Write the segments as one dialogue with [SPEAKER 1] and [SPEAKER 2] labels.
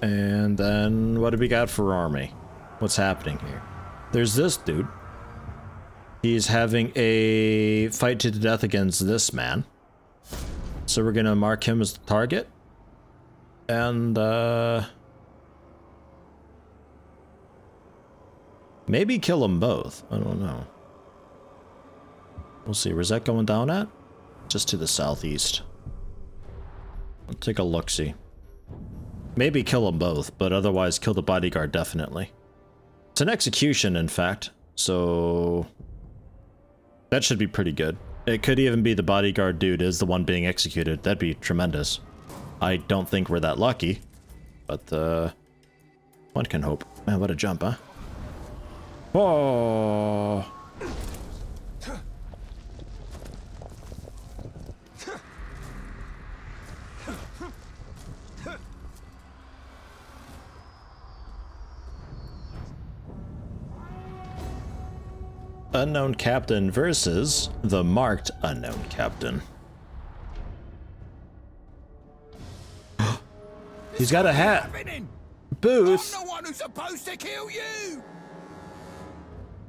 [SPEAKER 1] And then what do we got for army? What's happening here? There's this dude. He's having a fight to the death against this man. So we're gonna mark him as the target. And uh maybe kill them both. I don't know. We'll see. Where's that going down at? Just to the southeast. I'll take a look-see. Maybe kill them both, but otherwise kill the bodyguard definitely. It's an execution, in fact, so... That should be pretty good. It could even be the bodyguard dude is the one being executed. That'd be tremendous. I don't think we're that lucky, but uh, one can hope. Man, what a jump, huh? Oh! Unknown Captain versus the marked Unknown Captain. He's got a hat. Booth.
[SPEAKER 2] I'm the one who's supposed to kill you.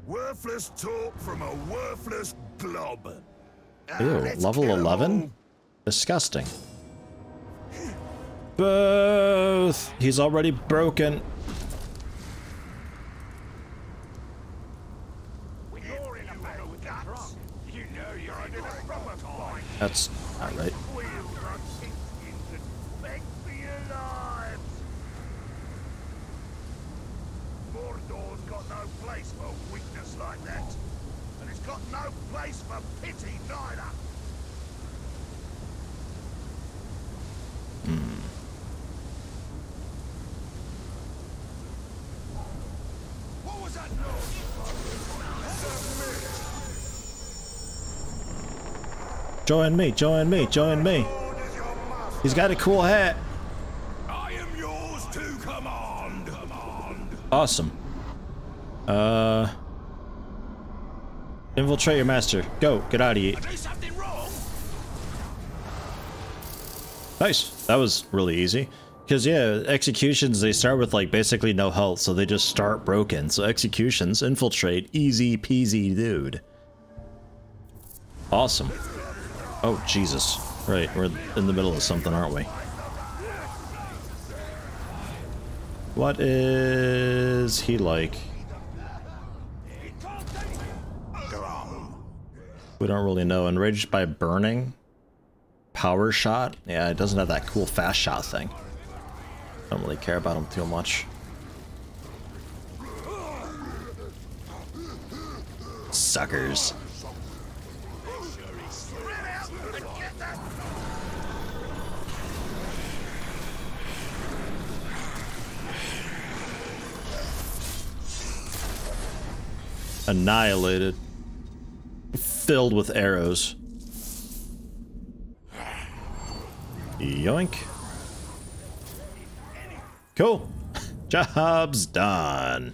[SPEAKER 3] Worthless talk from a worthless glob. Ah,
[SPEAKER 1] Ew,
[SPEAKER 3] let's
[SPEAKER 1] level 11? Disgusting. Booth. He's already broken.
[SPEAKER 3] You're in a bag of guts. You know you're in a proper fight.
[SPEAKER 1] That's not right.
[SPEAKER 3] Wheel run Indians and beg for your lives. Mordor's got no place for weakness like that. And it's got no place for pity neither. What was that noise?
[SPEAKER 1] Join me, join me, join me.
[SPEAKER 3] Lord is your master.
[SPEAKER 1] He's got a cool hat.
[SPEAKER 3] I am yours to command. Command.
[SPEAKER 1] Awesome. Uh... Infiltrate your master. Go, get out of here.
[SPEAKER 3] Do something wrong?
[SPEAKER 1] Nice. That was really easy. Because, yeah, executions, they start with, like, basically no health, so they just start broken. So executions, infiltrate, easy peasy dude. Awesome. Oh, Jesus. Right, we're in the middle of something, aren't we? What is he like? We don't really know. Enraged by burning? Power shot? Yeah, it doesn't have that cool fast shot thing. Don't really care about him too much. Suckers. Annihilated. Filled with arrows. Yoink. Cool. Job's done.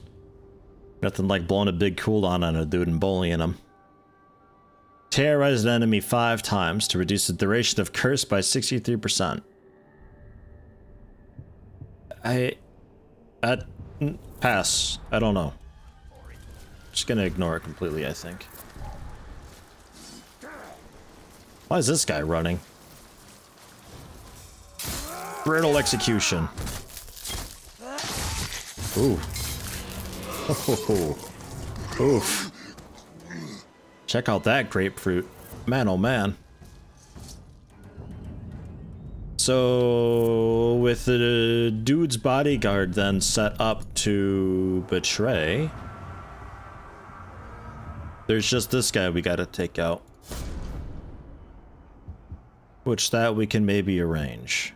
[SPEAKER 1] Nothing like blowing a big cooldown on a dude and bullying him. Terrorize an enemy five times to reduce the duration of curse by 63%. I... I... Pass. I don't know. Just gonna ignore it completely, I think. Why is this guy running? Brutal execution. Ooh. Oh, Oof. Check out that grapefruit. Man, oh man. So, with the dude's bodyguard then set up to betray, there's just this guy we gotta take out. Which that we can maybe arrange.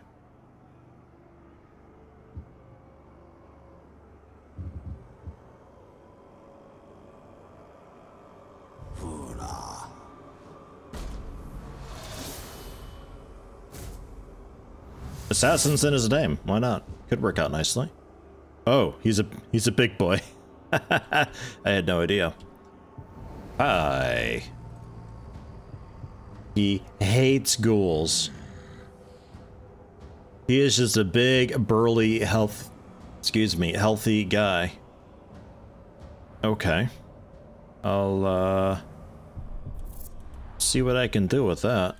[SPEAKER 1] Assassin's in his name. Why not? Could work out nicely. Oh, he's a he's a big boy. I had no idea. Hi. He hates ghouls. He is just a big, burly, health Excuse me, healthy guy. Okay. I'll, uh... See what I can do with that.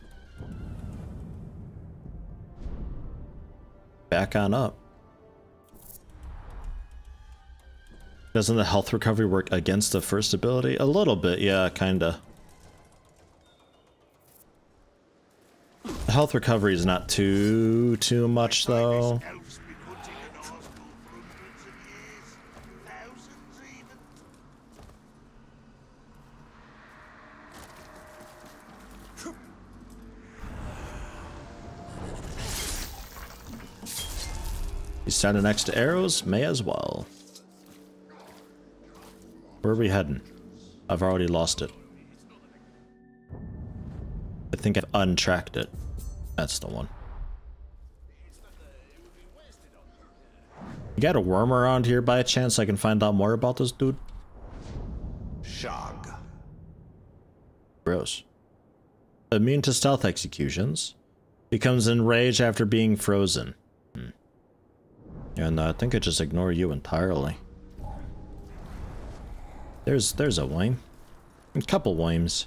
[SPEAKER 1] Back on up. Doesn't the health recovery work against the first ability? A little bit, yeah, kinda. Health recovery is not too, too much though. He's standing next to arrows, may as well. Where are we heading? I've already lost it. I think I've untracked it. That's the one. You got a worm around here by a chance I can find out more about this dude?
[SPEAKER 3] Shog.
[SPEAKER 1] Gross. Immune to stealth executions. Becomes enraged after being frozen. Hmm. And I think I just ignore you entirely. There's there's a Wayne. A couple Waymes.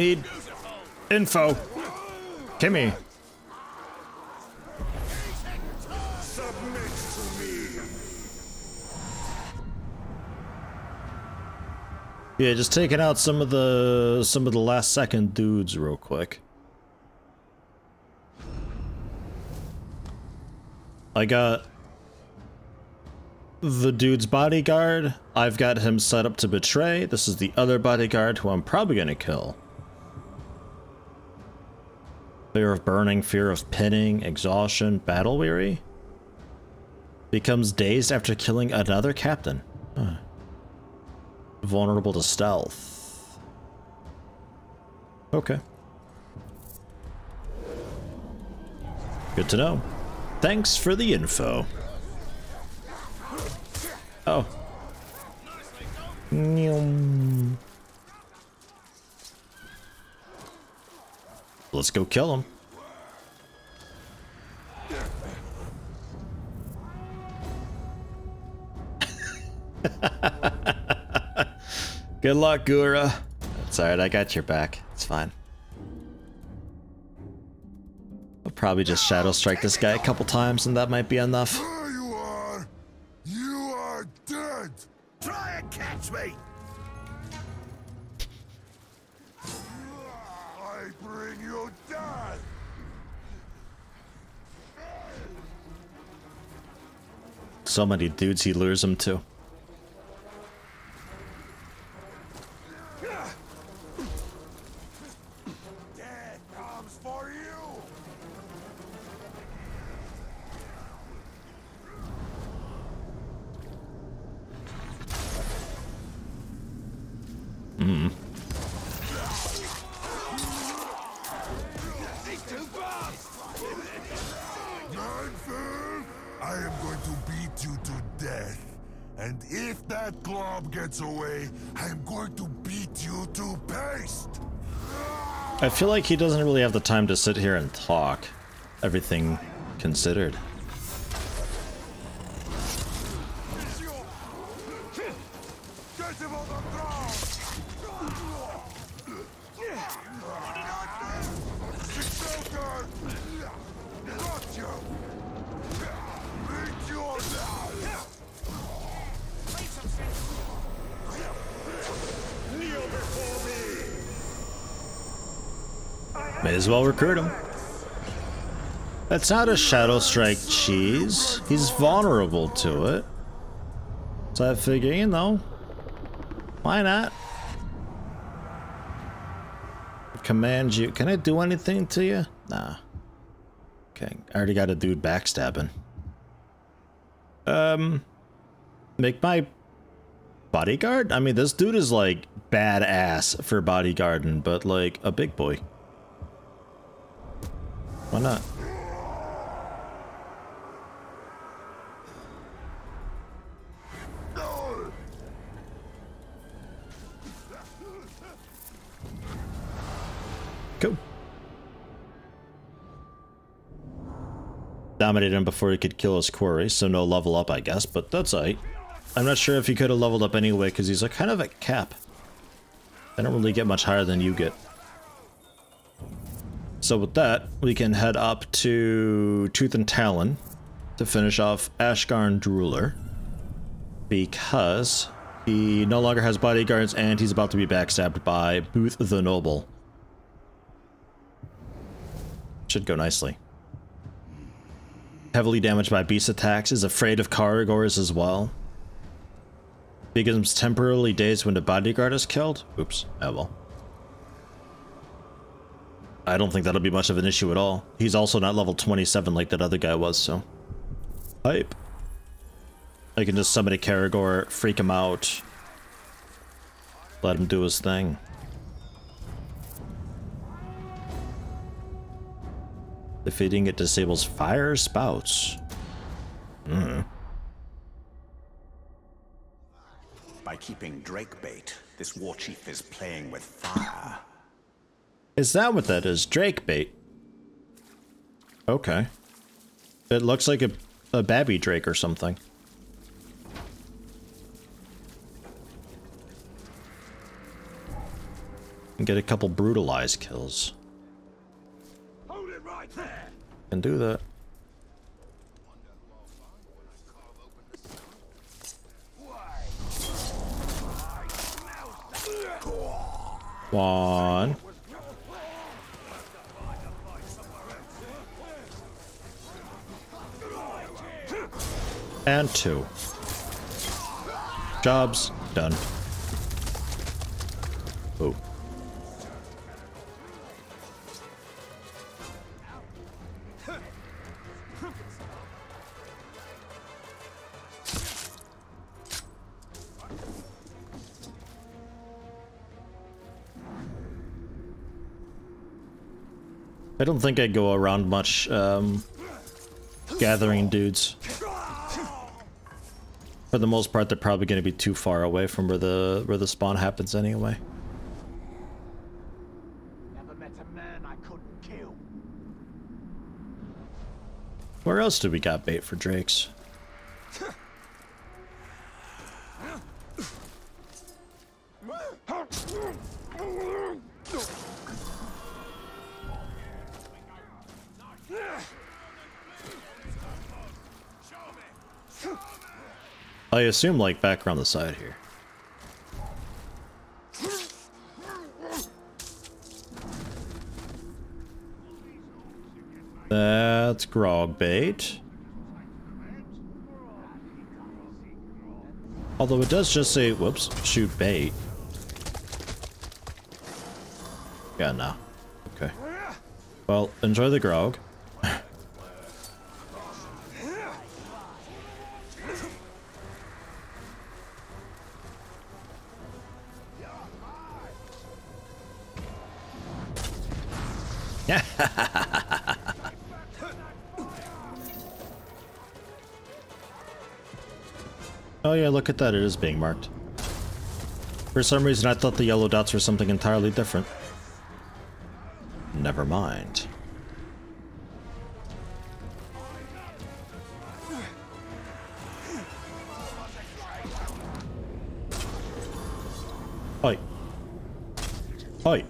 [SPEAKER 1] Need info. Kimmy. Yeah, just taking out some of the some of the last second dudes real quick. I got the dude's bodyguard. I've got him set up to betray. This is the other bodyguard who I'm probably gonna kill. Fear of burning, fear of pinning, exhaustion, battle weary. Becomes dazed after killing another captain. Huh. Vulnerable to stealth. Okay. Good to know. Thanks for the info. Oh. Nyum. Let's go kill him. Good luck, Gura. It's alright, I got your back. It's fine. I'll probably just Shadow Strike this guy a couple times and that might be enough.
[SPEAKER 3] There you are. You are dead. Try and catch me.
[SPEAKER 1] So many dudes he lures him to. Feel like he doesn't really have the time to sit here and talk. Everything considered. That's not a Shadow Strike cheese. He's vulnerable to it. So I figure, you know, why not? Command you. Can I do anything to you? Nah. Okay, I already got a dude backstabbing. Um, make my bodyguard? I mean, this dude is like badass for bodyguarding, but like a big boy. Him before he could kill his quarry, so no level up, I guess, but that's alright. I'm not sure if he could have leveled up anyway, because he's like kind of at cap. I don't really get much higher than you get. So with that, we can head up to Tooth and Talon to finish off Ashgarn Drooler. Because he no longer has bodyguards and he's about to be backstabbed by Booth the Noble. Should go nicely. Heavily damaged by beast attacks, is afraid of Caragors as well. Becomes temporarily dazed when the bodyguard is killed. Oops, oh well. I don't think that'll be much of an issue at all. He's also not level 27 like that other guy was, so... Hype. I can just summon a Caragor, freak him out. Let him do his thing. Defeating it disables fire spouts. Hmm.
[SPEAKER 4] By keeping Drake bait, this war chief is playing with fire.
[SPEAKER 1] Is that what that is? Drake bait. Okay. It looks like a, a babby drake or something. And get a couple brutalized kills.
[SPEAKER 2] Hold it right there.
[SPEAKER 1] Can do that. One. And two. Jobs done. Oh. I don't think I go around much um, gathering dudes. For the most part, they're probably going to be too far away from where the where the spawn happens anyway.
[SPEAKER 2] Never met a man I couldn't kill.
[SPEAKER 1] Where else do we got bait for drakes? I assume like back around the side here. That's Graug bait. Although it does just say, whoops, shoot bait. Yeah, no. Okay. Well, enjoy the Graug. Look at that, it is being marked. For some reason I thought the yellow dots were something entirely different. Never mind. Oi. Oi.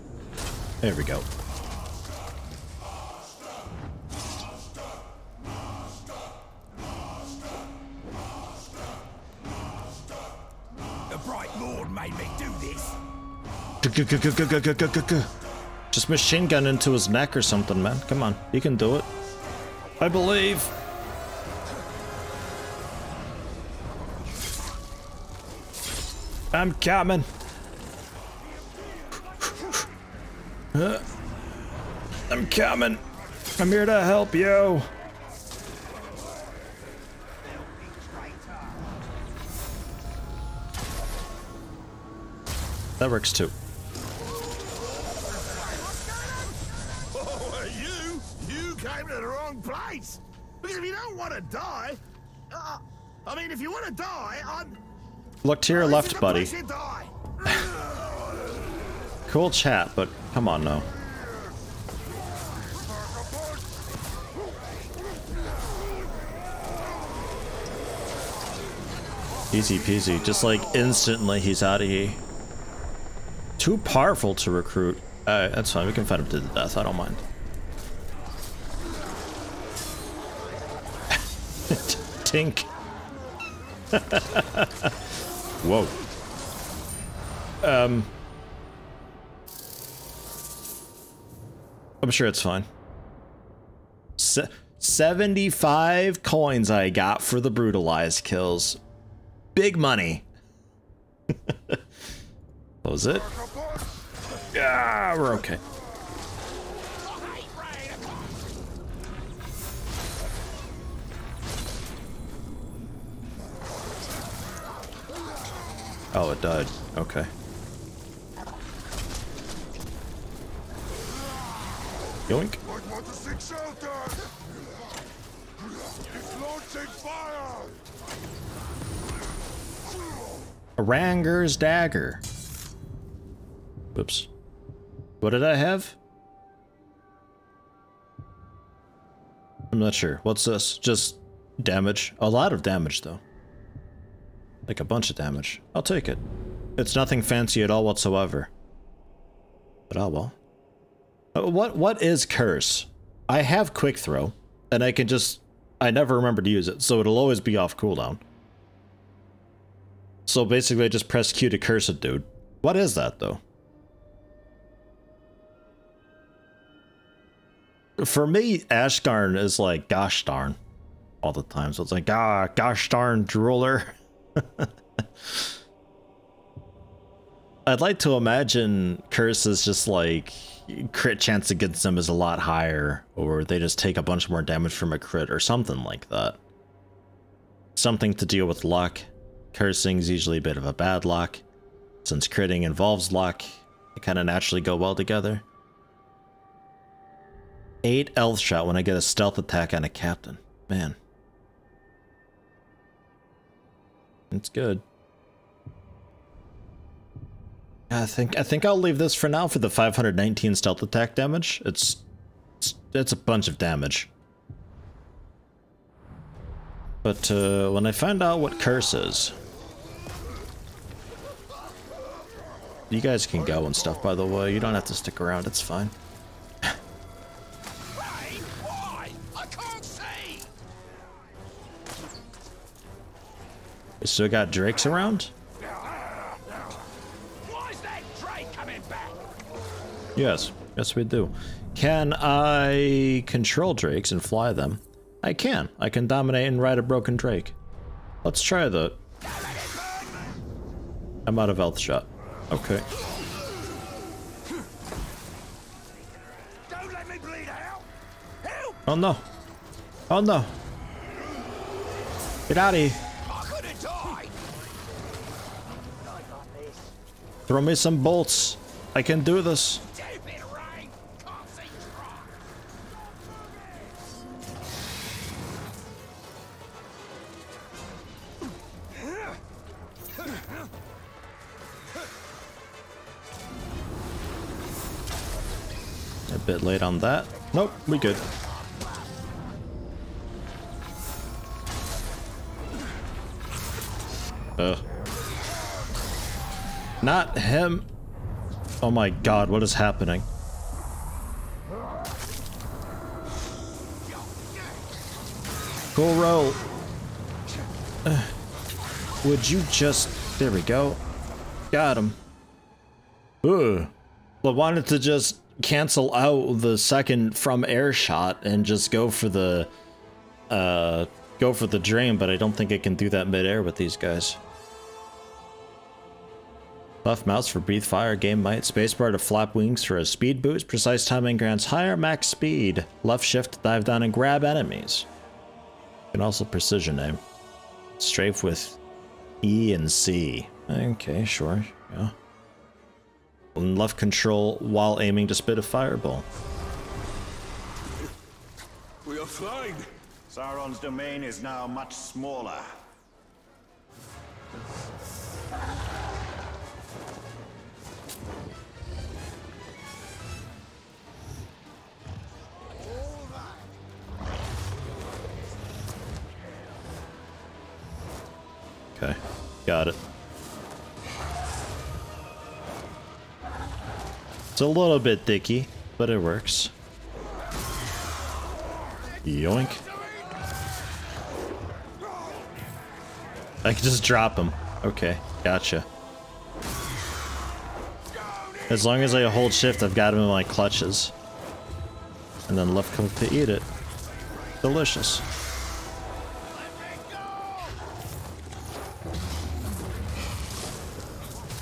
[SPEAKER 1] There we go. Just machine gun into his neck or something, man. Come on, you can do it. I believe. I'm coming. I'm coming. I'm here to help you. That works too.
[SPEAKER 3] To die, I'm.
[SPEAKER 1] Look to your left, buddy.
[SPEAKER 3] place you die.
[SPEAKER 1] Cool chat, but come on now. Easy peasy. Just like instantly he's out of here. Too powerful to recruit. Uh, that's fine. We can fight him to the death. I don't mind. Tink. Whoa. Um. I'm sure it's fine. Se 75 coins I got for the brutalized kills. Big money. Close it? Yeah, we're okay. Oh, it died. Okay. Yoink. Ranger's dagger. Whoops. What did I have? I'm not sure. What's this? Just damage. A lot of damage, though. Like a bunch of damage. I'll take it. It's nothing fancy at all whatsoever. But oh well. Uh, What What is Curse? I have Quick Throw, and I can just... I never remember to use it, so it'll always be off cooldown. So basically I just press Q to curse a dude. What is that though? For me, Ashgarn is like gosh darn all the time. So it's like ah gosh darn drooler. I'd like to imagine curse is just like crit chance against them is a lot higher, or they just take a bunch more damage from a crit or something like that. Something to deal with luck. Cursing's usually a bit of a bad luck. Since critting involves luck, they kind of naturally go well together. 8 elf shot when I get a stealth attack on a captain. Man. It's good. I think I think I'll leave this for now for the 519 stealth attack damage. It's it's, it's a bunch of damage. But uh, when I find out what curse is, you guys can go and stuff. By the way, you don't have to stick around. It's fine. We still got drakes around.
[SPEAKER 2] Why is that Drake coming back?
[SPEAKER 1] Yes, yes we do. Can I control drakes and fly them? I can. I can dominate and ride a broken drake. Let's try that. I'm out of health shot. Okay.
[SPEAKER 2] Don't let me bleed out! Help!
[SPEAKER 1] Oh no. Oh no. Get out of here. Throw me some bolts. I can do this. A bit late on that. Nope, we good. Ugh. Not him. Oh my god, what is happening? Cool roll. Ugh. Would you just... There we go. Got him. Ugh. I wanted to just cancel out the second from air shot and just go for the uh go for the drain, but I don't think I can do that mid-air with these guys. Buff mouse for breathe fire, game might, spacebar to flap wings for a speed boost, precise timing grants higher max speed, left shift to dive down and grab enemies. You can also precision aim. Strafe with E and C. Okay, sure, yeah. and left control while aiming to spit a fireball.
[SPEAKER 2] We are flying.
[SPEAKER 4] Sauron's domain is now much smaller.
[SPEAKER 1] Got it. It's a little bit thicky, but it works. Yoink. I can just drop him. Okay, gotcha. As long as I hold shift, I've got him in my clutches. And then left click to eat it. Delicious.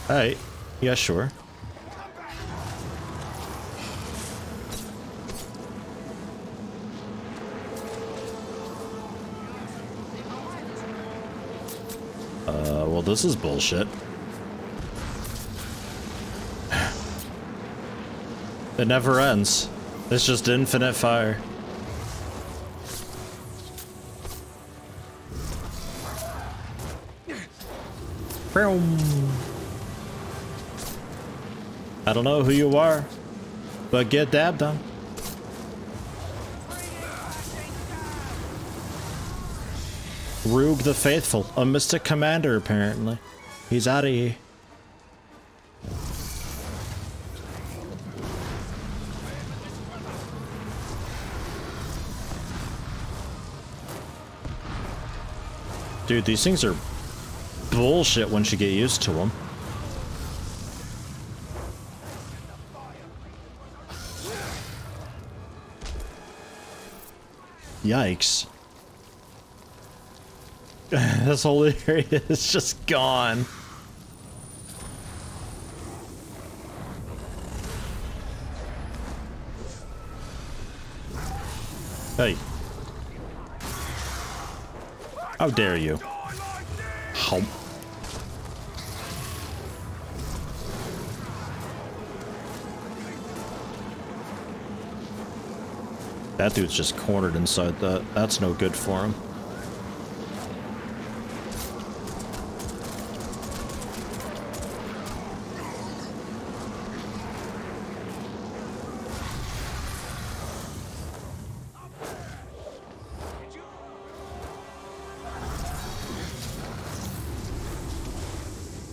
[SPEAKER 1] Alright. Yeah, sure. Uh, well, this is bullshit. It never ends. It's just infinite fire. I don't know who you are, but get dabbed on. Rug the Faithful, a mystic commander apparently. He's out of here. Dude, these things are bullshit once you get used to them. Yikes. this whole area is just gone. Hey. How dare you? Hump. That dude's just cornered inside that. That's no good for him.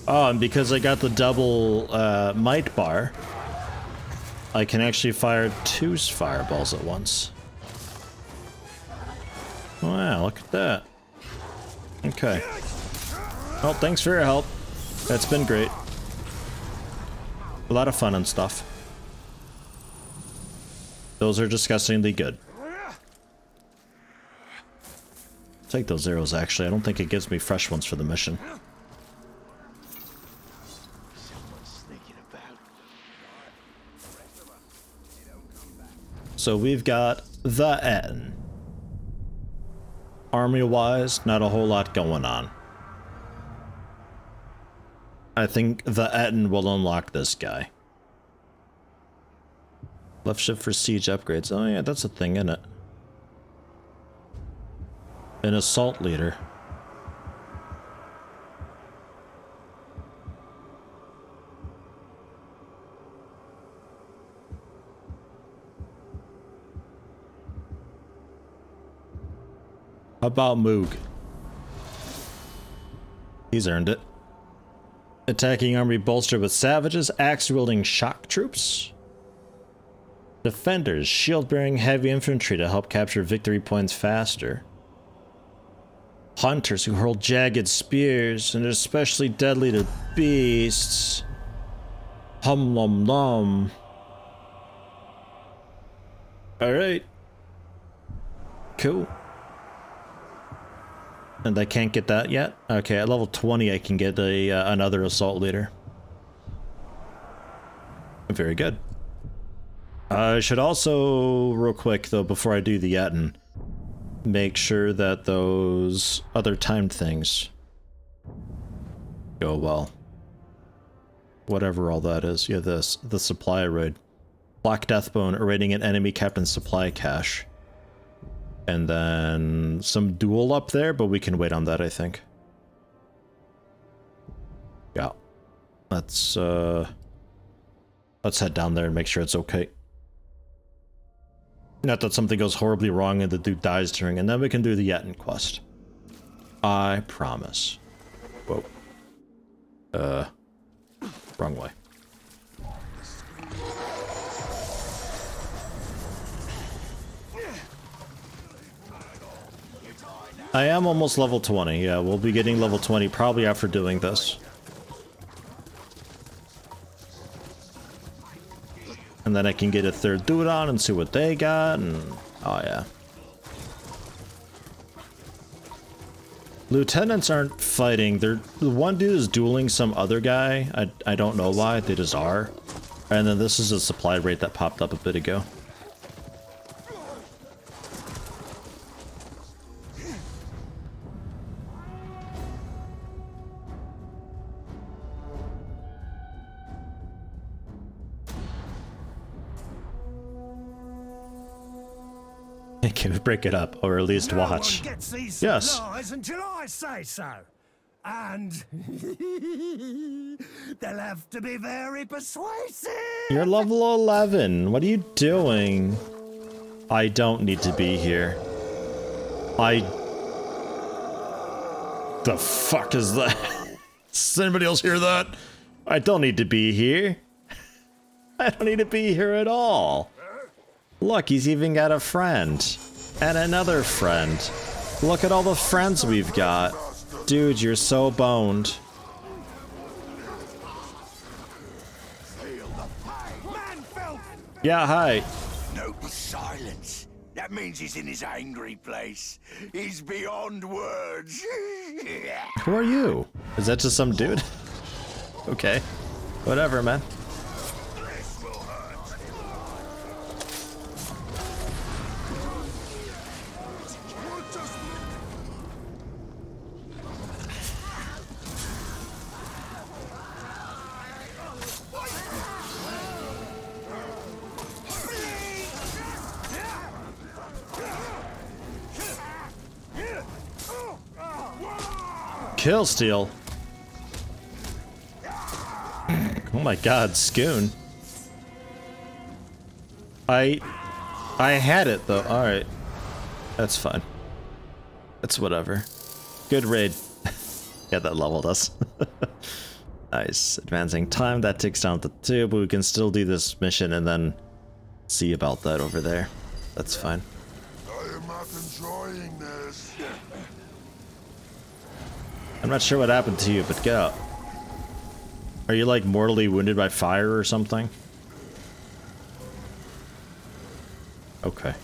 [SPEAKER 1] Oh, and because I got the double uh, might bar, I can actually fire two fireballs at once. Oh, wow, look at that. Okay. Well, thanks for your help. That's been great. A lot of fun and stuff. Those are disgustingly good. Take those arrows, actually. I don't think it gives me fresh ones for the mission. So we've got the Ettin. Army-wise, not a whole lot going on. I think the Ettin will unlock this guy. Left shift for siege upgrades. Oh yeah, that's a thing, isn't it? An assault leader. About Moog? He's earned it. Attacking army bolstered with savages, axe-wielding shock troops. Defenders, shield-bearing heavy infantry to help capture victory points faster. Hunters who hurl jagged spears and are especially deadly to beasts. Hum lum lum. Alright. Cool. And I can't get that yet? Okay, at level 20 I can get a uh, another assault leader. Very good. I should also, real quick though, before I do the Yetin, make sure that those other timed things go well. whatever all that is. Yeah, this the supply raid. Black Deathbone raiding an enemy captain's supply cache. And then some duel up there, but we can wait on that, I think. Yeah. Let's uh let's head down there and make sure it's okay. Not that something goes horribly wrong and the dude dies during, and then we can do the Yetin quest. I promise. Whoa. Uh, wrong way. I am almost level 20. Yeah, we'll be getting level 20 probably after doing this. And then I can get a third dude on and see what they got, and... Oh, yeah. Lieutenants aren't fighting. They're the one dude is dueling some other guy. I I don't know why. They just are. And then this is a supply rate that popped up a bit ago. Break it up, or at least
[SPEAKER 5] No
[SPEAKER 1] watch?
[SPEAKER 5] one gets these
[SPEAKER 1] Yes.
[SPEAKER 5] until I say so. And they'll have to be very persuasive.
[SPEAKER 1] You're level 11. What are you doing? I don't need to be here. I... The fuck is that? Does anybody else hear that? I don't need to be here. I don't need to be here at all. Look, he's even got a friend. And another friend. Look at all the friends we've got. Dude, you're so boned. Yeah, hi.
[SPEAKER 2] Notice silence. That means he's in his angry place. He's beyond words.
[SPEAKER 1] Who are you? Is that just some dude? okay. Whatever, man. Kill steal. Oh my god, Scoon. I I had it though. Alright. That's fine. That's whatever. Good raid. yeah, that leveled us. nice. Advancing time, that takes down the two, but we can still do this mission and then see about that over there. That's fine.
[SPEAKER 3] I am not enjoying this.
[SPEAKER 1] I'm not sure what happened to you, but get up. Are you like mortally wounded by fire or something? Okay.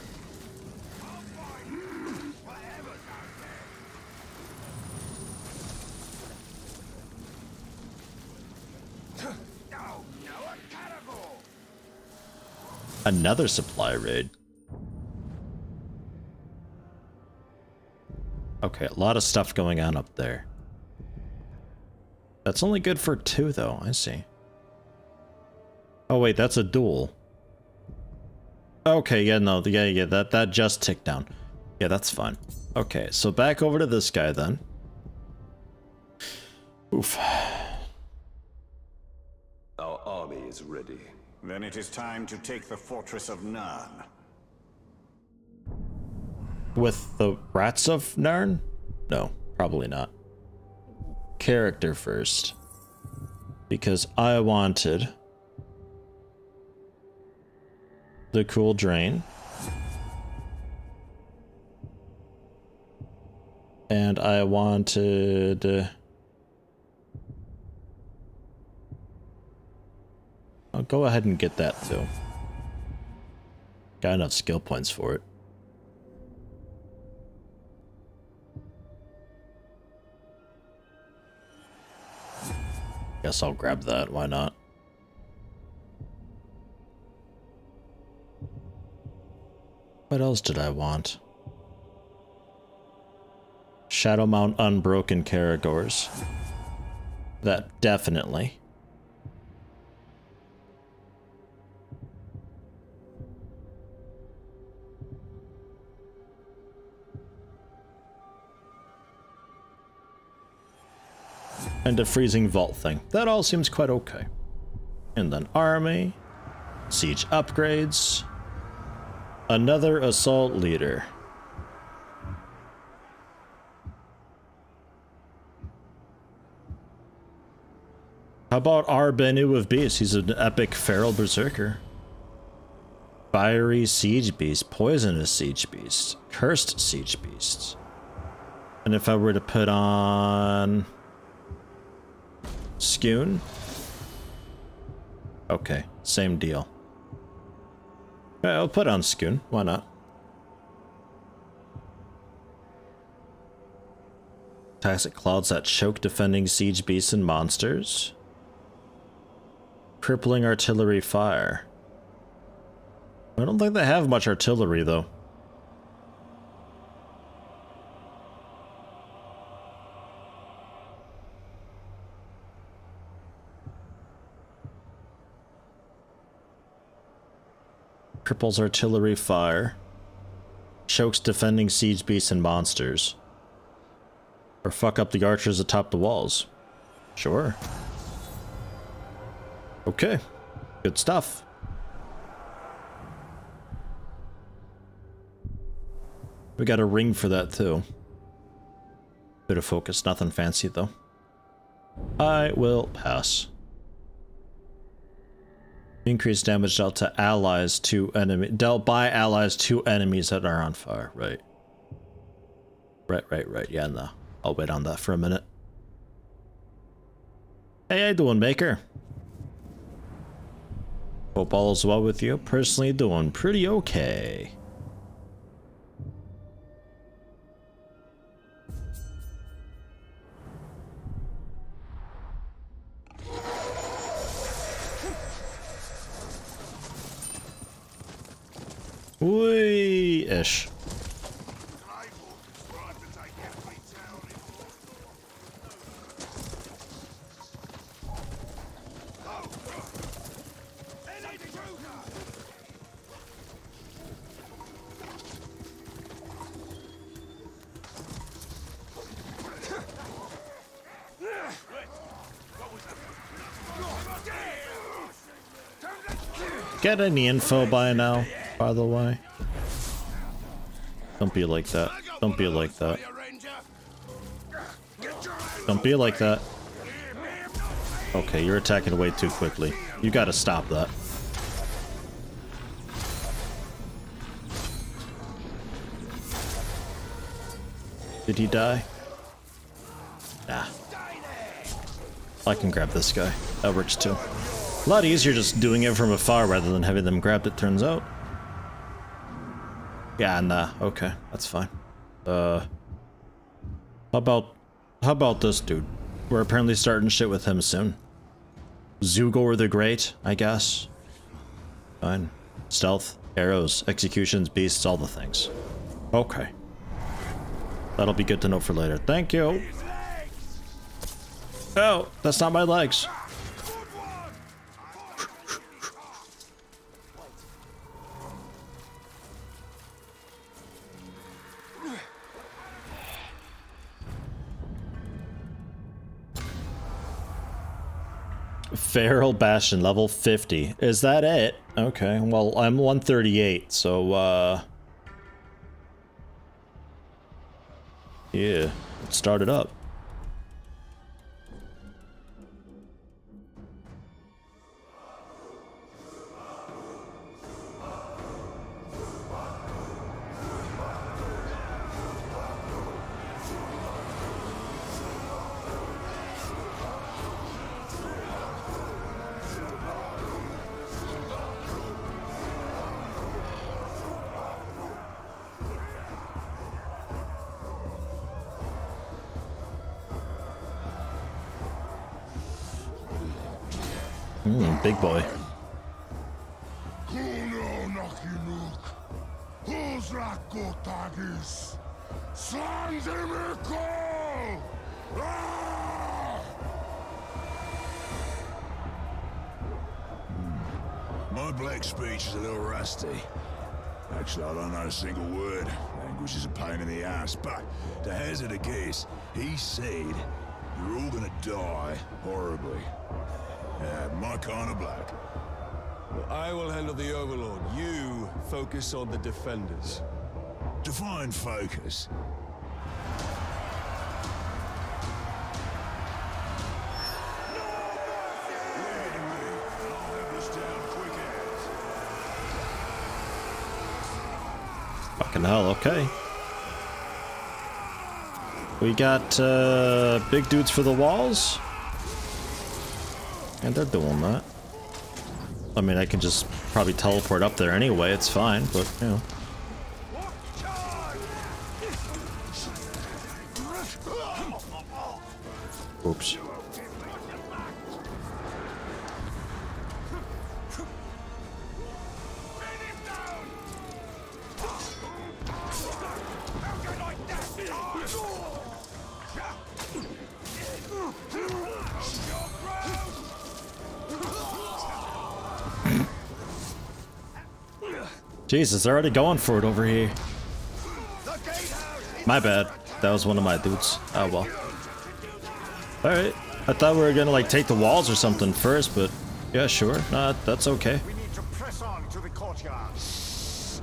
[SPEAKER 1] Another supply raid. Okay, a lot of stuff going on up there. That's only good for two, though. I see. Oh, wait, that's a duel. Okay, yeah, no, yeah, yeah, that, that just ticked down. Yeah, that's fine. Okay, so back over to this guy, then. Oof.
[SPEAKER 6] Our army is ready.
[SPEAKER 4] Then it is time to take the fortress of Narn.
[SPEAKER 1] With the rats of Narn? No, probably not. Character first. Because I wanted the cool drain. And I wanted... uh, I'll go ahead and get that too. Got enough skill points for it. Guess I'll grab that, why not? What else did I want? Shadowmount Unbroken Caragors. That definitely. And a freezing vault thing. That all seems quite okay. And then army, siege upgrades, another assault leader. How about Arbenu of Beasts? He's an epic feral berserker. Fiery Siege Beast, Poisonous Siege Beast, Cursed Siege Beast. And if I were to put on... Skune? Okay, same deal. Okay, I'll put on Skune, why not? Toxic clouds that choke defending siege beasts and monsters. Crippling artillery fire. I don't think they have much artillery, though. Cripples artillery fire. Chokes defending siege beasts and monsters. Or fuck up the archers atop the walls. Sure. Okay. Good stuff. We got a ring for that too. Bit of focus, nothing fancy though. I will pass. Increase damage dealt to allies to enemy dealt by allies to enemies that are on fire. Right. Right, right, right. Yeah, no. I'll wait on that for a minute. Hey, you doing, Baker? Hope all is well with you. Personally doing pretty okay. Wee-ish. Get any info by now, by the way? Don't be like that. Don't be like that. Don't be like that. Okay, you're attacking way too quickly. You gotta stop that. Did he die? Nah. I can grab this guy. That works too. A lot easier just doing it from afar rather than having them grabbed, it turns out. Yeah, nah, okay, that's fine. Uh, how about, how about this dude? We're apparently starting shit with him soon. Zugor the Great, I guess. Fine. Stealth, arrows, executions, beasts, all the things. Okay. That'll be good to know for later. Thank you. Oh, that's not my legs. Feral Bastion, level 50. Is that it? Okay, well, I'm 138, so, uh... Yeah, let's start it up.
[SPEAKER 2] Single word. Language is a pain in the ass, but to hazard a guess, he said
[SPEAKER 3] You're all gonna die horribly. Yeah, my kind of black.
[SPEAKER 6] I will handle the Overlord. You focus on the Defenders.
[SPEAKER 3] Define focus.
[SPEAKER 1] Fucking hell, okay. We got uh, big dudes for the walls. And they're doing that. I mean, I can just probably teleport up there anyway, it's fine, but, you know. Jesus, they're already going for it over here. My bad. That was one of my dudes. Oh well. Alright. I thought we were gonna like take the walls or something first, but yeah, sure. Nah, that's okay.
[SPEAKER 2] We need to press on to the courtyard.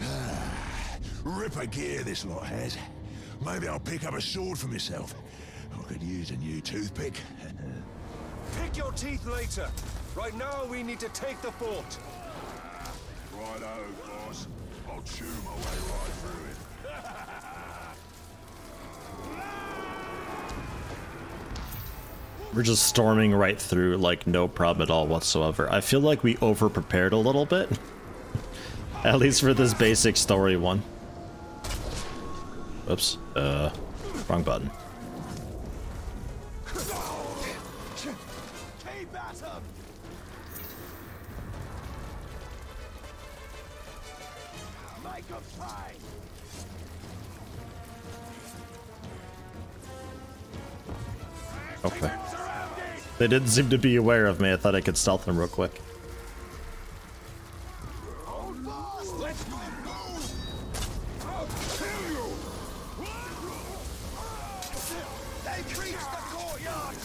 [SPEAKER 3] Ripper gear this lot has. Maybe I'll pick up a sword for myself. I could use a new toothpick.
[SPEAKER 6] Pick your teeth later. Right now, we need to take the fort.
[SPEAKER 3] Righto,
[SPEAKER 1] We're just storming right through, like no problem at all whatsoever. I feel like we over prepared a little bit. at least for this basic story one. Oops. Uh, wrong button. They didn't seem to be aware of me. I thought I could stealth them real quick.
[SPEAKER 2] They crease the courtyard!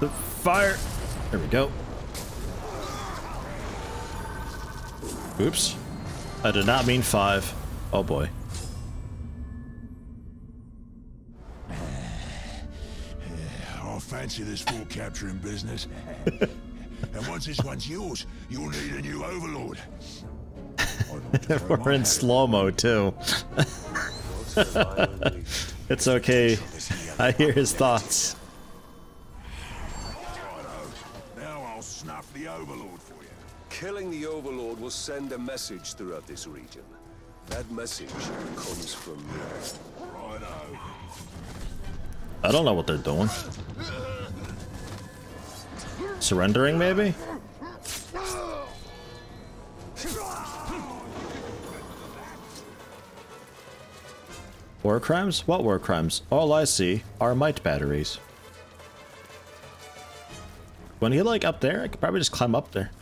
[SPEAKER 1] The fire. There we go. Oops. I did not mean five. Oh boy.
[SPEAKER 3] I fancy this fort capturing business. and once this one's yours, you'll need a new overlord. I'd like to throw my
[SPEAKER 1] We're in
[SPEAKER 3] hat
[SPEAKER 1] slow mo too. it's okay. I hear his thoughts.
[SPEAKER 6] Killing the Overlord will send a message throughout this region. That message comes from me.
[SPEAKER 1] I don't know what they're doing. Surrendering, maybe? War crimes? What war crimes? All I see are might batteries. When he like up there, I could probably just climb up there.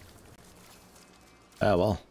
[SPEAKER 1] Ah well.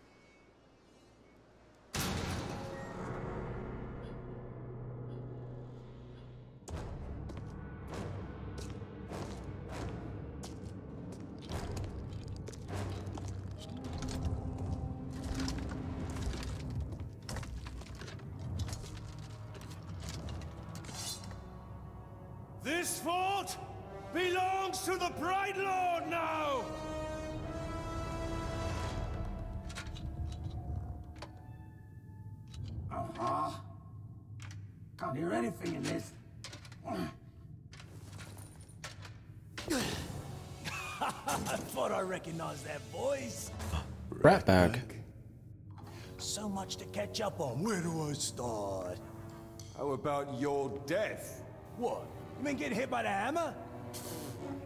[SPEAKER 6] About your death?
[SPEAKER 5] What? You mean getting hit by the hammer?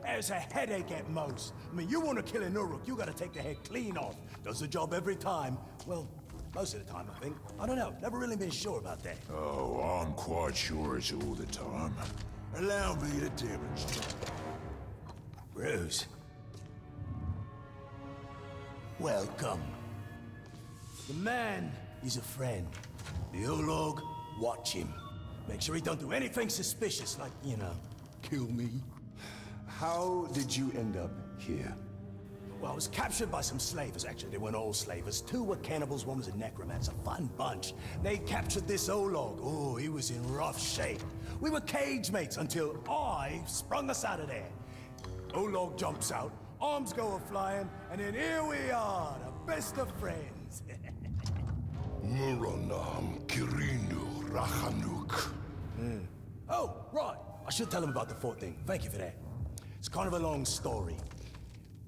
[SPEAKER 5] There's a headache at most. I mean, you want to kill an Uruk, you gotta take the head clean off. Does the job every time. Well, most of the time, I think. I don't know. Never really been sure about that.
[SPEAKER 3] Oh, I'm quite sure it's all the time. Allow me to demonstrate.
[SPEAKER 5] Bruz. Welcome. The man is a friend. The Olog, watch him. Make sure he don't do anything suspicious, like, you know, kill me.
[SPEAKER 6] How did you end up here?
[SPEAKER 5] Well, I was captured by some slavers. Actually, they weren't all slavers. Two were cannibals, one was a necromancer. A fun bunch. They captured this Olog. Oh, he was in rough shape. We were cage mates until I sprung us out of there. Olog jumps out, arms go a-flying, and then here we are, the best of friends.
[SPEAKER 3] Muranam Kirinu Rachanuk. Hmm.
[SPEAKER 5] oh, right. I should tell him about the fort thing. Thank you for that. It's kind of a long story.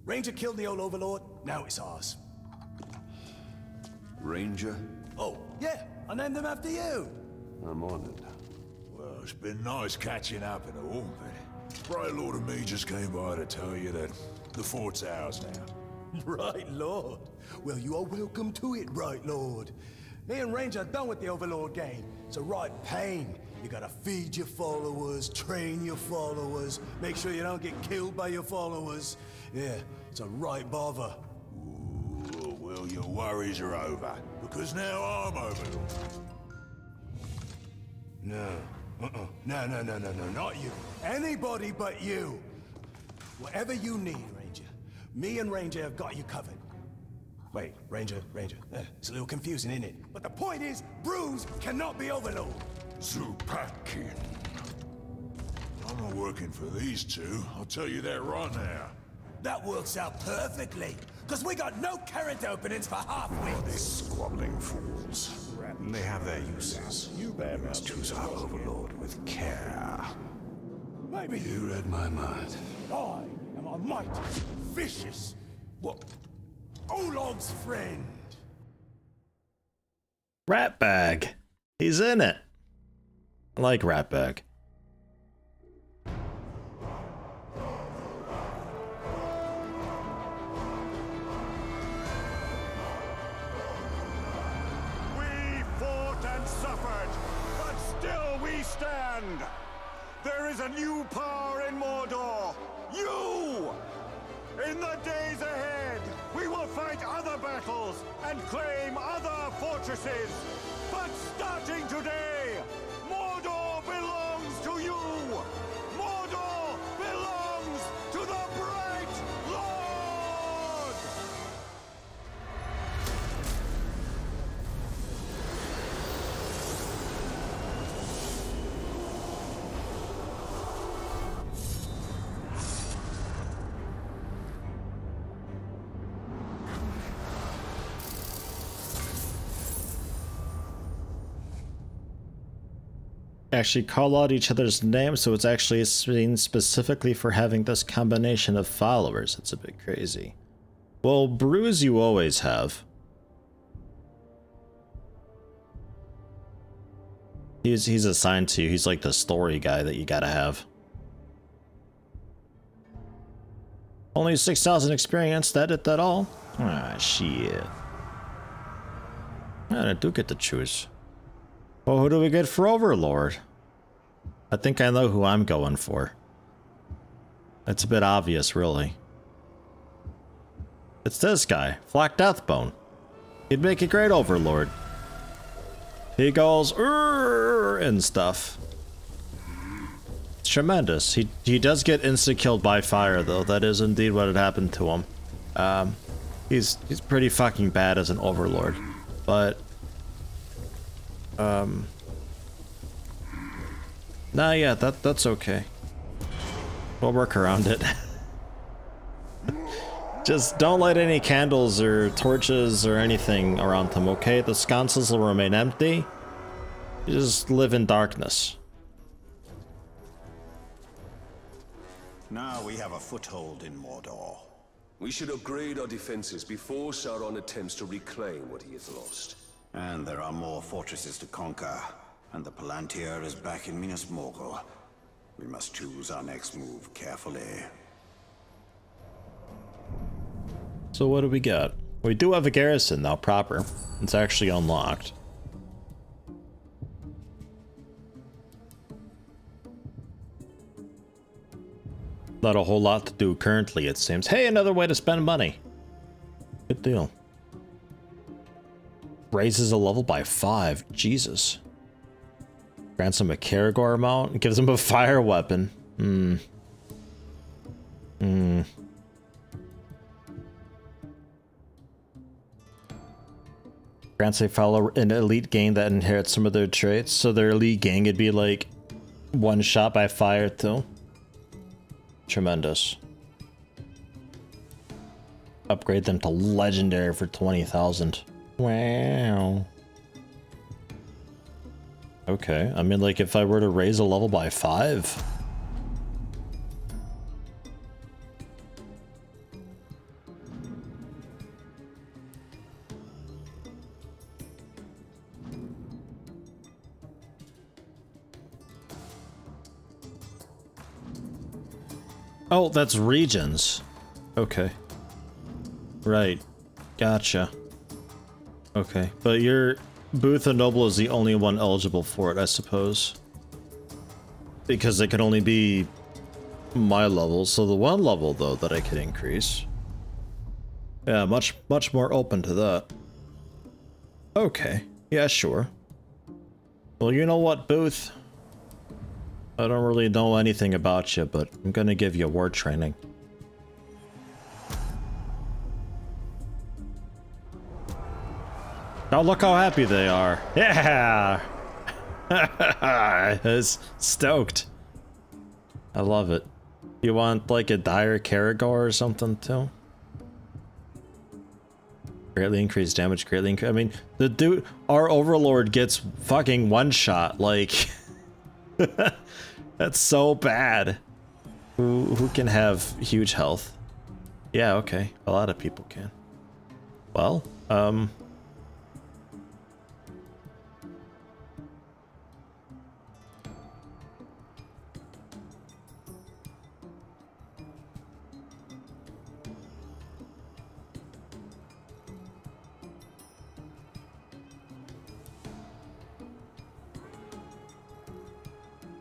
[SPEAKER 5] Ranger killed the old overlord, now it's ours.
[SPEAKER 6] Ranger?
[SPEAKER 5] Oh, yeah, I named him after you.
[SPEAKER 6] I'm honored.
[SPEAKER 3] Well, it's been nice catching up and all, but Bright Lord and me just came by to tell you that the fort's ours now.
[SPEAKER 5] Right, Lord. Well, you are welcome to it, Right, Lord. Me and Ranger are done with the Overlord game. It's a right pain. You gotta feed your followers, train your followers, make sure you don't get killed by your followers. Yeah, it's a right bother.
[SPEAKER 3] Ooh, well, your worries are over, because now I'm overlord.
[SPEAKER 5] No. Uh-uh. No, no, no, no, no, not you. Anybody but you. Whatever you need, Ranger. Me and Ranger have got you covered. Wait, Ranger, Ranger. Eh, it's a little confusing, isn't it? But the point is, Bruz cannot be Overlord.
[SPEAKER 3] Zupakin. I'm not working for these two, I'll tell you that right now.
[SPEAKER 5] That works out perfectly. Because we got no current openings for half-wits.
[SPEAKER 3] Squabbling fools.
[SPEAKER 4] They have their uses.
[SPEAKER 3] You bad
[SPEAKER 4] Must choose our overlord with care.
[SPEAKER 5] Maybe
[SPEAKER 3] You read my mind.
[SPEAKER 5] I am a mighty, vicious, what? Olog's friend.
[SPEAKER 1] Ratbag. He's in it. I like Ratbag.
[SPEAKER 7] We fought and suffered, but still we stand. There is a new power in Mordor. You! In the days ahead, fight other battles and claim other fortresses. But starting today,
[SPEAKER 1] Actually call out each other's names, so it's actually seen specifically for having this combination of followers. It's a bit crazy. Well, Bruz you always have. He's he's assigned to you. He's like the story guy that you gotta have. Only 6,000 experience, that it that all? Ah, shit. I do get to choose. Well, who do we get for Overlord? I think I know who I'm going for. It's a bit obvious, really. It's this guy, Black Deathbone. He'd make a great Overlord. He goes, and stuff. It's tremendous. He he does get insta-killed by fire, though. That is indeed what had happened to him. Um, he's he's pretty fucking bad as an Overlord, but um. Nah, yeah, that that's okay. We'll work around it. Just don't light any candles or torches or anything around them, okay? The sconces will remain empty. You just live in darkness.
[SPEAKER 4] Now we have a foothold in Mordor.
[SPEAKER 6] We should upgrade our defenses before Sauron attempts to reclaim what he has lost.
[SPEAKER 4] And there are more fortresses to conquer. And the Palantir is back in Minas Morgul. We must choose our next move carefully.
[SPEAKER 1] So what do we got? We do have a garrison now, proper. It's actually unlocked. Not a whole lot to do currently, it seems. Hey, another way to spend money. Good deal. Raises a level by five. Jesus. Grants him a Caragor mount. Gives him a fire weapon. Hmm. Hmm. Grants a follower an elite gang that inherits some of their traits. So their elite gang would be like one shot by fire too. Tremendous. Upgrade them to legendary for 20,000. Wow. Okay, I mean like if I were to raise a level by five. Oh, that's regions. Okay. Right. Gotcha. Okay. But your Booth and Noble is the only one eligible for it, I suppose. Because it can only be my level, so the one level, though, that I can increase. Yeah, much, much more open to that. Okay. Yeah, sure. Well, you know what, Booth? I don't really know anything about you, but I'm gonna give you word training. Oh, look how happy they are. Yeah! it's stoked. I love it. You want like a dire Caragor or something too? Greatly increased damage, greatly increased. I mean, the dude, our overlord gets fucking one shot. Like, that's so bad. Who who can have huge health? Yeah, okay, a lot of people can. Well, um,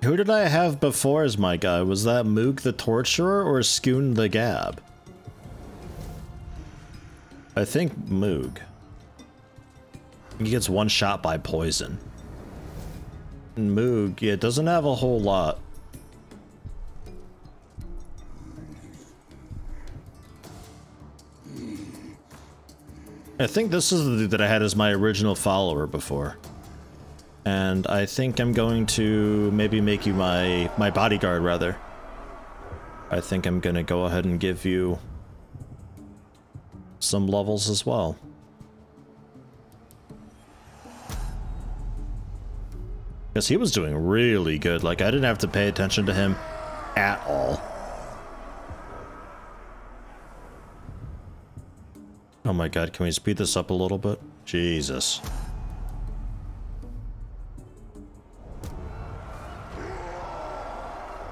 [SPEAKER 1] Who did I have before as my guy? Was that Moog the Torturer or Skoon the Gab? I think Moog. He gets one shot by poison. And Moog, yeah, doesn't have a whole lot. I think this is the dude that I had as my original follower before. And I think I'm going to maybe make you my, my bodyguard, rather. I think I'm going to go ahead and give you some levels as well. Because he was doing really good. Like, I didn't have to pay attention to him at all. Oh my god, can we speed this up a little bit? Jesus.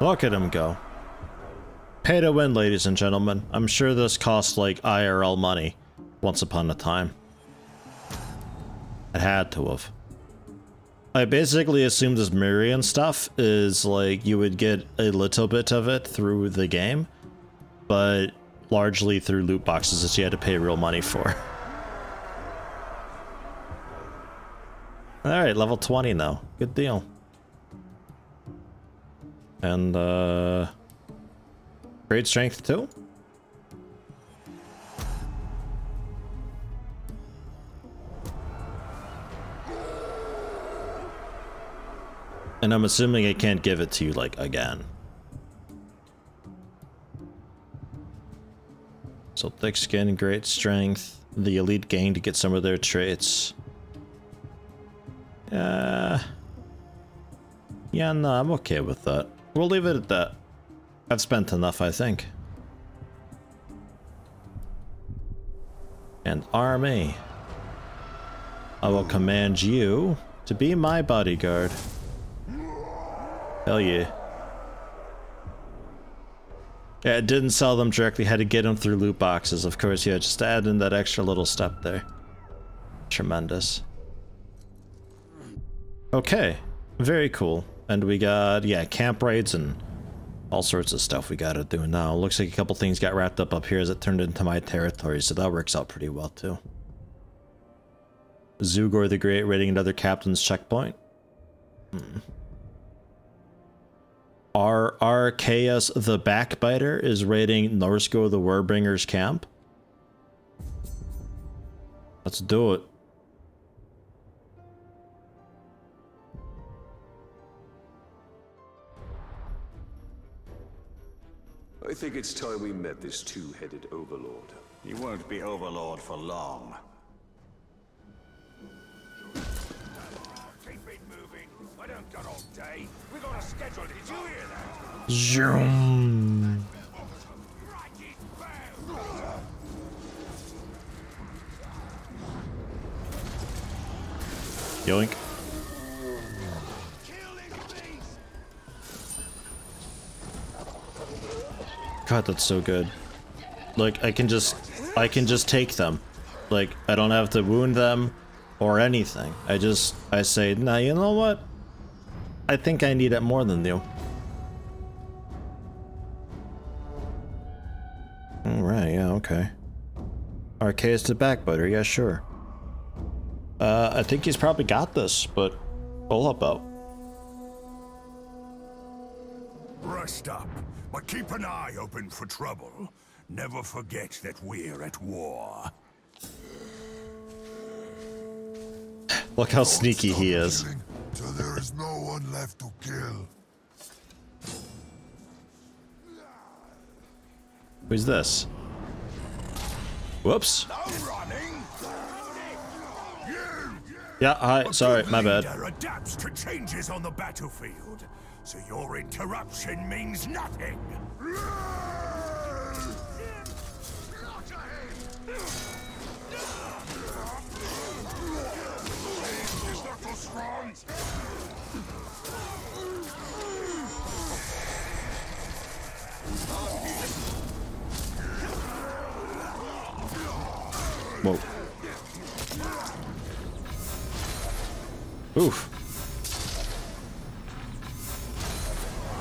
[SPEAKER 1] Look at him go. Pay to win, ladies and gentlemen. I'm sure this cost like IRL money once upon a time. It had to have. I basically assumed this Mirian stuff is like you would get a little bit of it through the game, but largely through loot boxes that you had to pay real money for. Alright, level 20 now. Good deal. And, uh... Great strength too? And I'm assuming I can't give it to you, like, again. So thick skin, great strength, the elite gang to get some of their traits. Uh, yeah, no, I'm okay with that. We'll leave it at that. I've spent enough, I think. And army. I will command you to be my bodyguard. Hell yeah. Yeah, it didn't sell them directly, had to get them through loot boxes, of course, yeah, just add in that extra little step there. Tremendous. Okay, very cool. And we got, yeah, camp raids and all sorts of stuff we gotta do now. Looks like a couple things got wrapped up up here as it turned into my territory, so that works out pretty well too. Zugor the Great raiding another captain's checkpoint. Hmm. The Backbiter is raiding Norsco the Warbringer's camp. Let's do it.
[SPEAKER 6] I think it's time we met this two-headed overlord.
[SPEAKER 4] He won't be overlord for long.
[SPEAKER 7] Keep it moving. I don't got all day. We got a schedule. Did you hear that?
[SPEAKER 1] Zoom.
[SPEAKER 7] Right, it's bound.
[SPEAKER 1] Yoink. God, that's so good. Like, I can just, I can just take them. Like, I don't have to wound them or anything. I just, I say, nah, you know what? I think I need it more than you. Alright, yeah, okay. Arceus the Backbiter, yeah, sure. Uh, I think he's probably got this, but pull up out.
[SPEAKER 3] Rest up, but keep an eye open for trouble. Never forget that we're at war.
[SPEAKER 1] Look how sneaky he is.
[SPEAKER 3] So there is no one left to kill.
[SPEAKER 1] Who's this? Whoops. Yeah, hi, sorry, my bad.
[SPEAKER 3] So your interruption means nothing.
[SPEAKER 1] Whoa. Oof.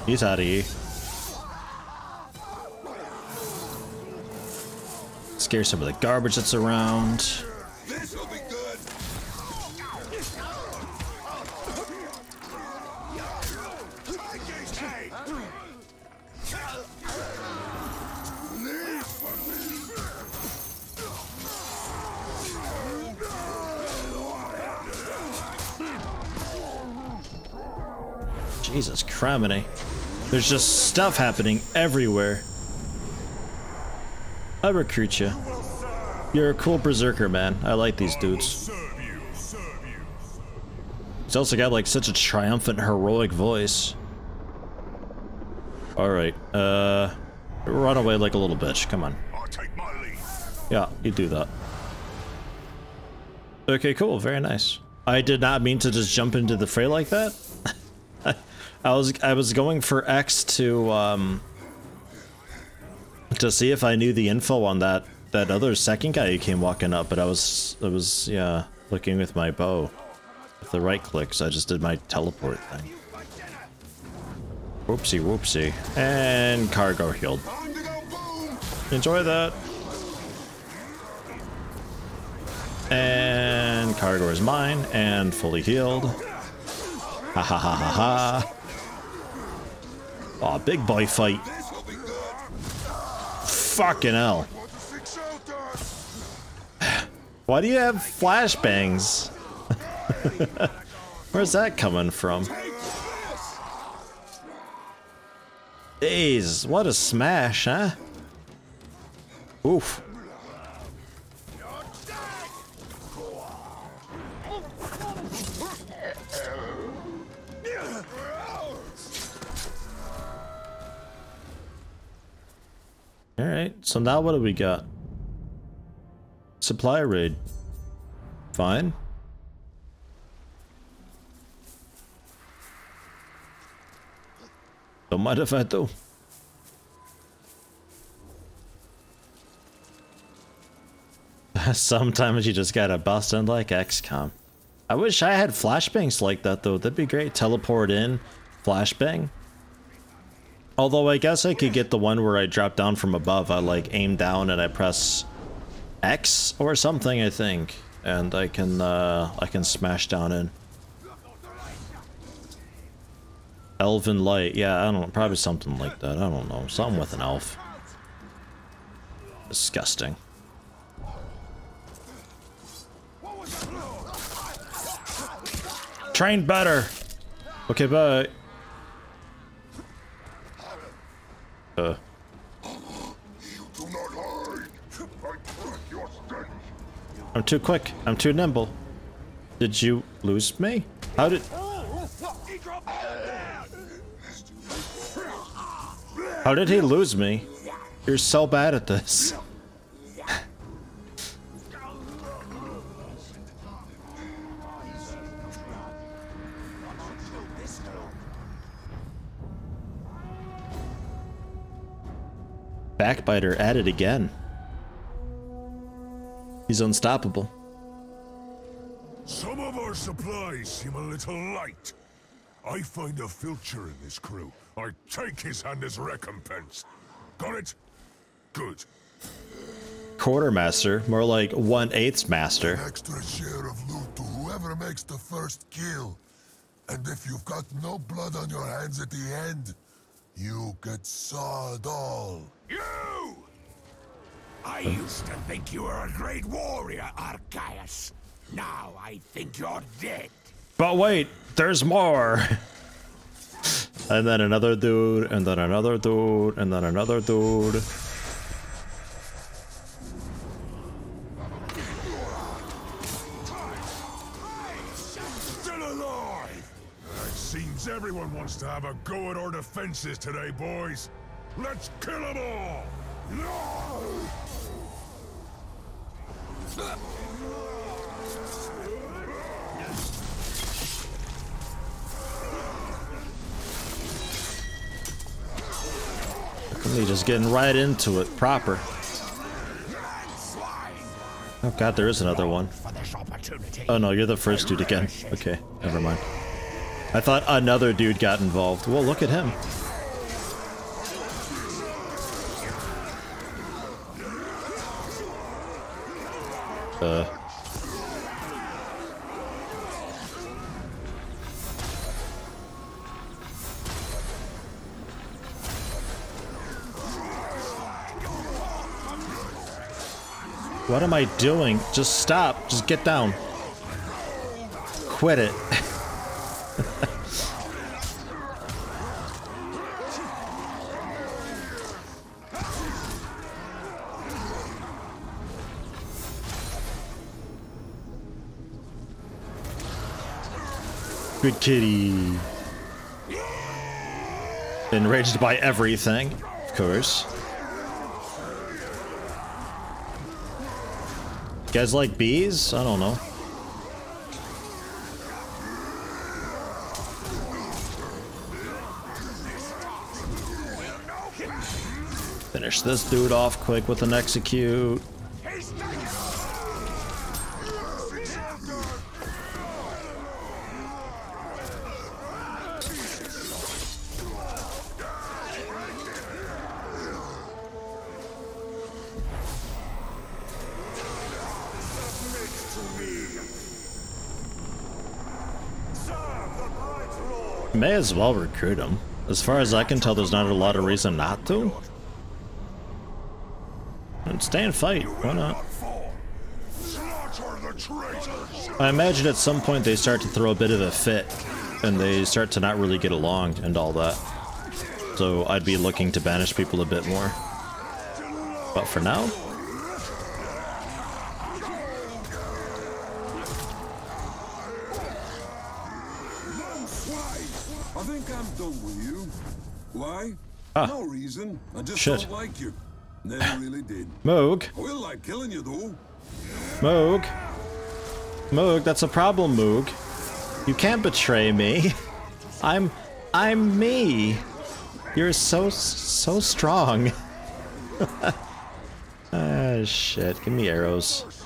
[SPEAKER 1] He's out of here. Scare some of the garbage that's around. Jesus criminy. There's just stuff happening everywhere. I recruit you. You're a cool berserker, man. I like these dudes.
[SPEAKER 3] Serve you, serve.
[SPEAKER 1] He's also got like such a triumphant, heroic voice. Alright, uh... Run away like a little bitch, come on.
[SPEAKER 3] I'll take my leave.
[SPEAKER 1] Yeah, you do that. Okay, cool, very nice. I did not mean to just jump into the fray like that. I was I was going for X to um to see if I knew the info on that that other second guy who came walking up, but I was I was yeah looking with my bow. With the right click, so I just did my teleport thing. Whoopsie whoopsie. And cargo healed. Enjoy that. And cargo is mine and fully healed. Ha ha ha ha ha. Oh, big boy fight. Fucking hell. Why do you have flashbangs? Where's that coming from? Jeez, what a smash, huh? Oof. Alright, so now what do we got? Supply raid. Fine. Don't mind if I do. Sometimes you just gotta bust in like XCOM. I wish I had flashbangs like that though. That'd be great. Teleport in, flashbang. Although I guess I could get the one where I drop down from above. I like aim down and I press X or something, I think. and I can uh, I can smash down in. Elven light, yeah, I don't know, probably something like that. I don't know, something with an elf. Disgusting. Train better. Okay, bye. Uh. I'm too quick. I'm too nimble. Did you lose me? How did... How did he lose me? You're so bad at this. Backbiter at it again. He's unstoppable.
[SPEAKER 3] Some of our supplies seem a little light. I find a filcher in this crew. I take his hand as recompense. Got it? Good.
[SPEAKER 1] Quartermaster, more like one-eighths master.
[SPEAKER 3] Extra share of loot to whoever makes the first kill. And if you've got no blood on your hands at the end, you get sawed all.
[SPEAKER 2] You! I used to think you were a great warrior, Archias. Now I think you're dead.
[SPEAKER 1] But wait, there's more. and then another dude, and then another dude, and then another dude.
[SPEAKER 3] Still alive! It seems everyone wants to have a go at our defenses today, boys. Let's kill them all!
[SPEAKER 1] Really just getting right into it proper. Oh god, there is another one. Oh no, you're the first dude again. Okay, never mind. I thought another dude got involved. Well, look at him. Uh. What am I doing? Just stop. Just get down. Quit it. Good kitty. Enraged by everything, of course. You guys like bees? I don't know. Finish this dude off quick with an execute. May as well recruit him. As far as I can tell, there's not a lot of reason not to. And stay and fight. Why not? I imagine at some point they start to throw a bit of a fit and they start to not really get along and all that. So I'd be looking to banish people a bit more. But for now,
[SPEAKER 8] I just
[SPEAKER 1] Shit.
[SPEAKER 8] don't like you. Never really did.
[SPEAKER 1] Moog,
[SPEAKER 8] I will like killing you though.
[SPEAKER 1] Moog, Moog, that's a problem, Moog. You can't betray me. I'm, I'm me. You're so, so strong. ah, shit. Give me arrows.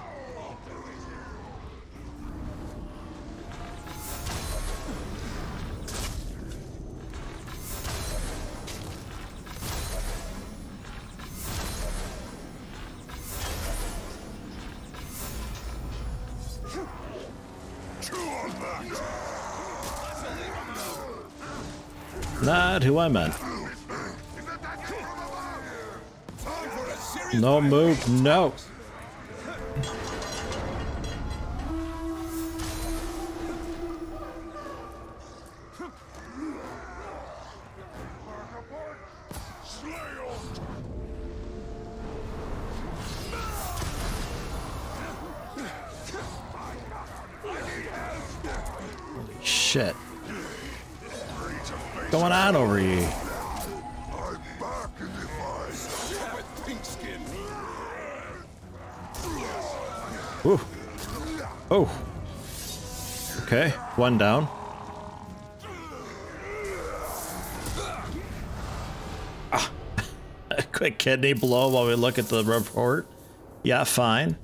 [SPEAKER 1] Who I meant. No move, no. Oh. Okay, one down. Ah. A quick kidney blow while we look at the report. Yeah, fine.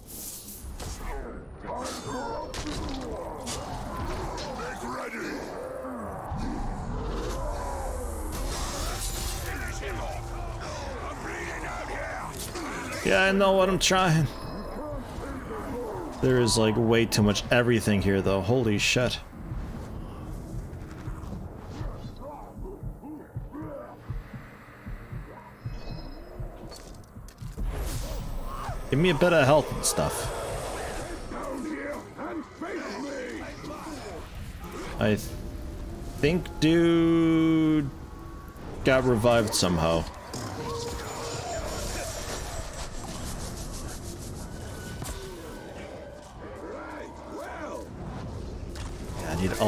[SPEAKER 1] Yeah, I know what I'm trying. There is like way too much everything here though. Holy shit. Give me a bit of health and stuff. I th think dude got revived somehow.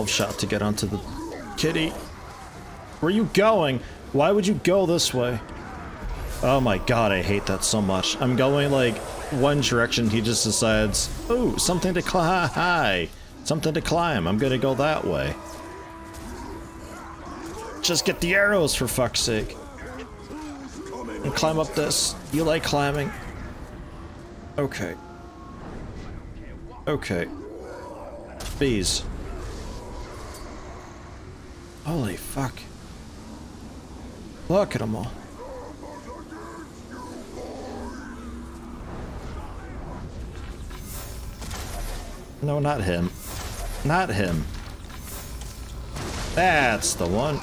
[SPEAKER 1] I need elf shot to get onto the kitty. Where are you going? Why would you go this way? Oh my god, I hate that so much. I'm going like one direction, he just decides, oh, something to climb. Hi, something to climb. I'm gonna go that way. Just get the arrows for fuck's sake. And climb up this. You like climbing? Okay. Okay. Bees. Holy fuck. Look at them all. No, not him. Not him. That's the one.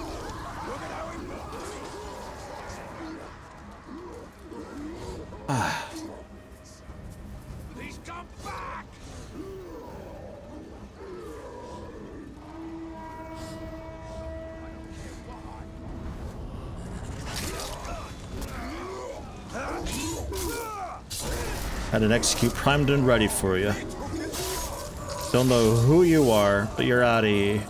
[SPEAKER 1] Had an execute primed and ready for you. Don't know who you are, but you're out of here.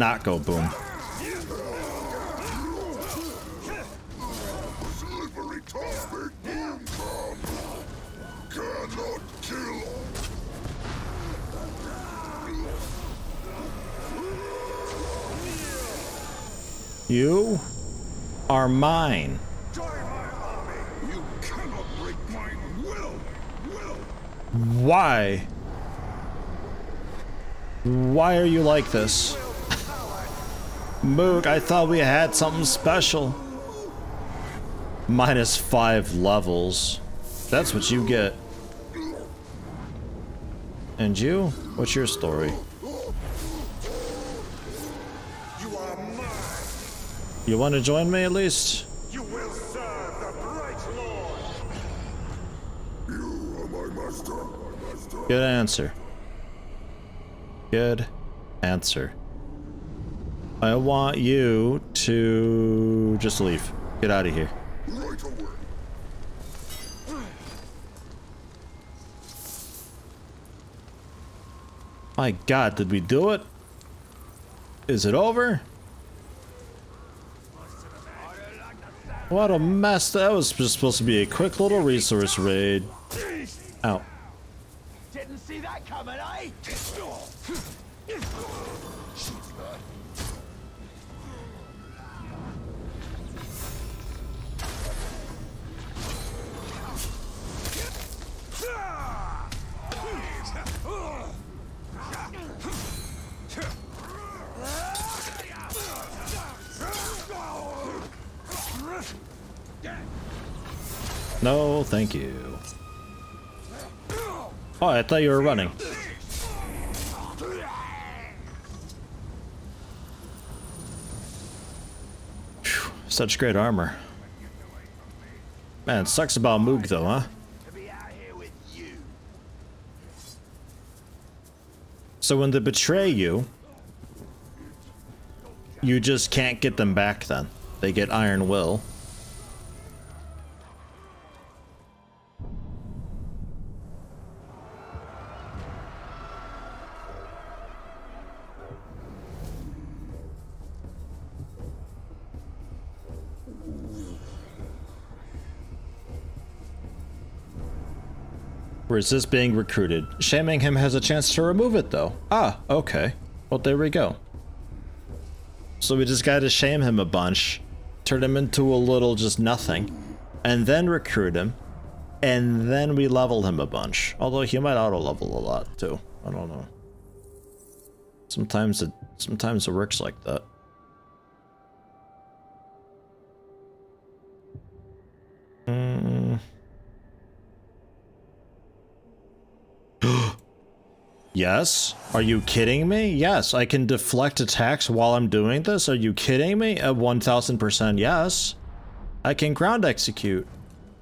[SPEAKER 1] Not go boom. You are mine.
[SPEAKER 2] You cannot break my will! Will!
[SPEAKER 1] Why? Why are you like this? Moog, I thought we had something special. Minus five levels. That's what you get. And you? What's your story?
[SPEAKER 2] You are mine!
[SPEAKER 1] You want to join me at least?
[SPEAKER 2] You will serve the bright lord!
[SPEAKER 3] You are my master, my master.
[SPEAKER 1] Good answer. Good answer. I want you to just leave. Get out of here.
[SPEAKER 3] Right.
[SPEAKER 1] My god, did we do it? Is it over? What a mess. That was just supposed to be a quick little resource raid. No, thank you. Oh, I thought you were running. Phew, such great armor. Man, sucks about Moog though, huh? So when they betray you, you just can't get them back then. They get Iron Will. Resist being recruited. Shaming him has a chance to remove it though. Ah, okay. Well, there we go. So we just gotta shame him a bunch, turn him into a little just nothing, and then recruit him, and then we level him a bunch. Although he might auto-level a lot too. I don't know. Sometimes it sometimes it works like that. Yes? Are you kidding me? Yes, I can deflect attacks while I'm doing this? Are you kidding me? At 1000% yes. I can ground execute.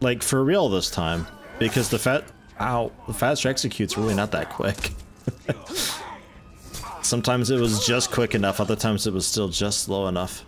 [SPEAKER 1] Like, for real this time. Because the fat... Ow. The faster execute's really not that quick. Sometimes it was just quick enough, other times it was still just slow enough.